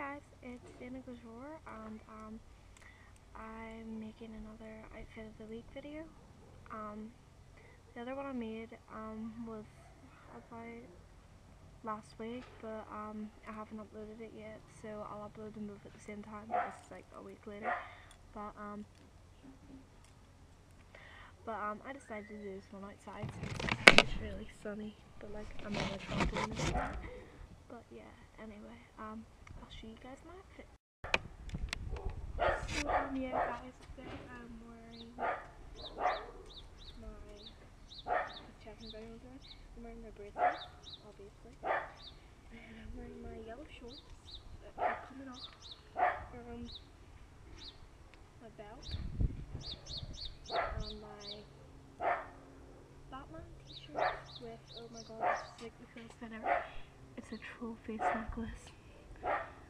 guys, it's Dainaa Goes and um, I'm making another outfit of the week video. Um, the other one I made um, was about last week but um, I haven't uploaded it yet so I'll upload them both at the same time this is like a week later. But um, but um, I decided to do this one outside since it's really sunny but like I'm on a trampoline but yeah anyway um show you guys my outfit. So um, yeah guys, today I'm wearing my checking bottoms on. I'm wearing my bracelet, obviously. And I'm wearing my yellow shorts that are coming off. Um, my belt. And my Batman t-shirt with, oh my god, this is like the coolest thing ever. It's a troll face necklace.